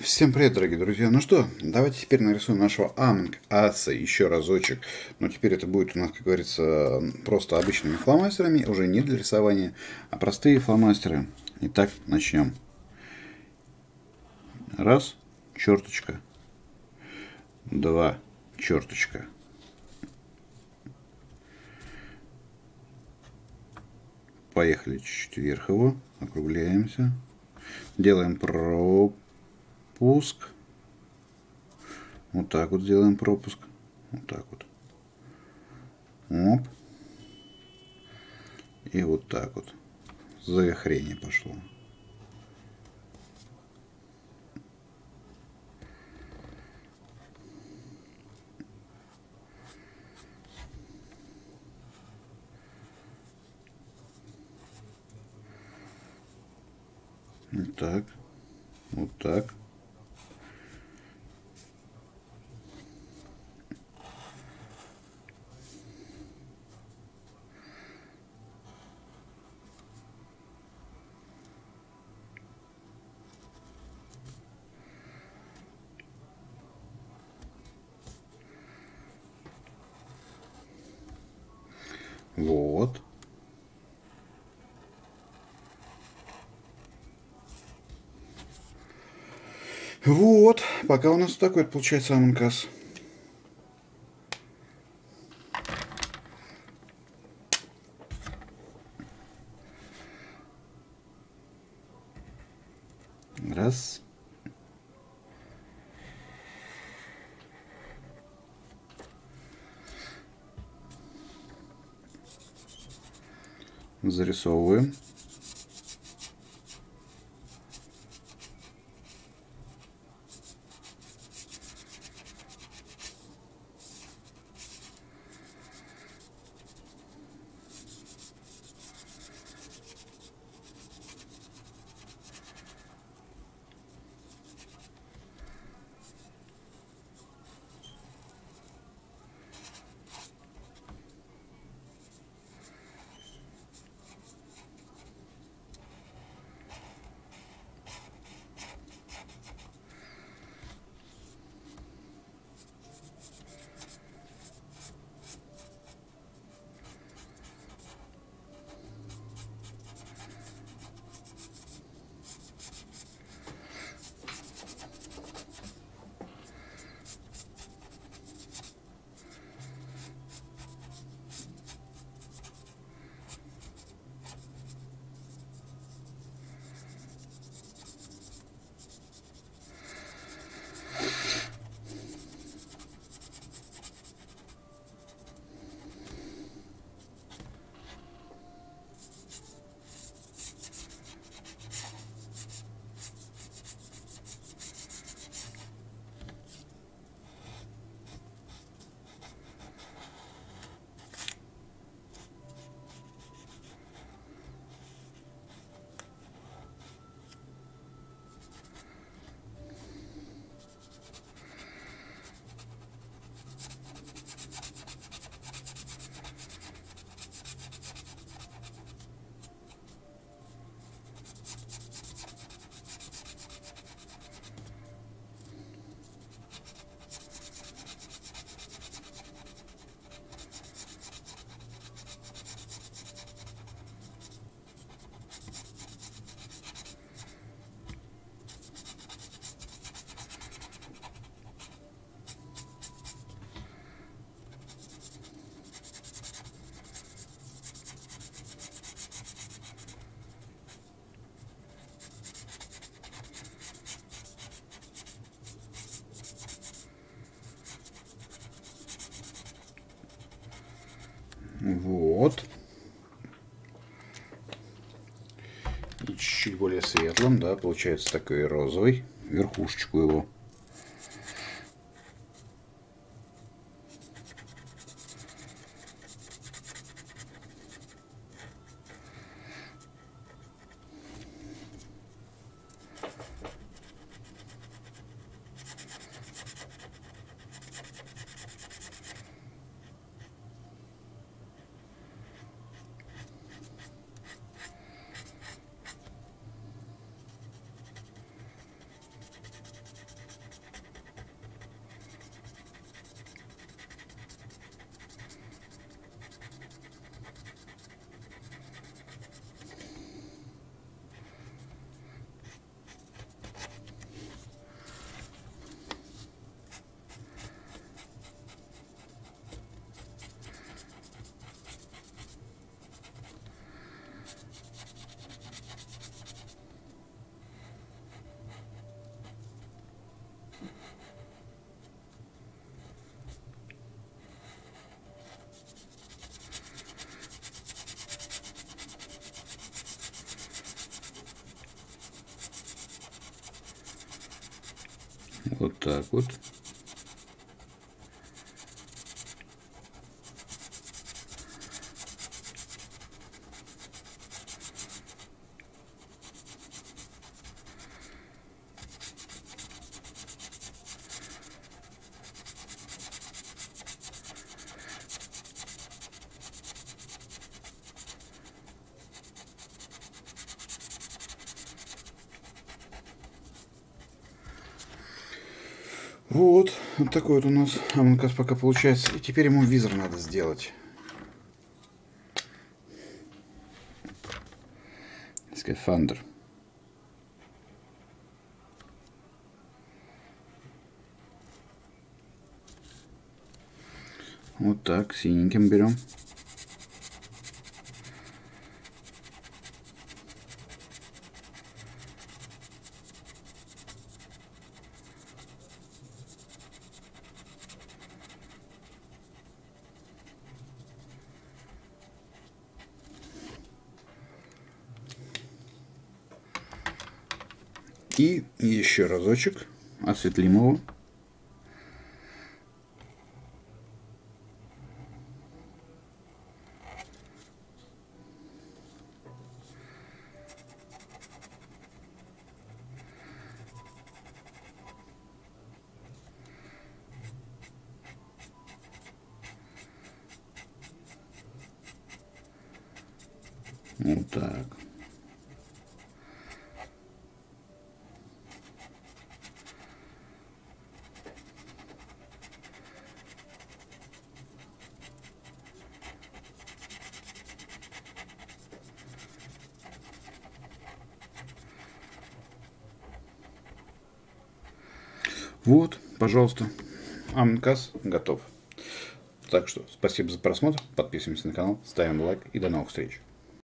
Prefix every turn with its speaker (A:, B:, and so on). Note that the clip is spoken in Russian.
A: Всем привет, дорогие друзья. Ну что, давайте теперь нарисуем нашего Аминг Аса еще разочек. Но теперь это будет у нас, как говорится, просто обычными фломастерами, уже не для рисования, а простые фломастеры. Итак, начнем. Раз, черточка. Два, черточка. Поехали чуть-чуть вверх его, округляемся. Делаем пропуск пропуск. Вот так вот сделаем пропуск. Вот так вот. Оп. И вот так вот. Завихрение пошло. Вот так. Вот так. Вот. Вот, пока у нас такой получается амонкас. Раз. Зарисовываем. Вот. И чуть-чуть более светлым, да, получается такой розовый. Верхушечку его. Вот так вот. Вот, вот такой вот у нас Амонкас пока получается. И теперь ему визор надо сделать. Скафандр. Вот так, синеньким берем. И еще разочек осветлим его. Вот так. Вот, пожалуйста, Амкас готов. Так что спасибо за просмотр, подписываемся на канал, ставим лайк и до новых встреч.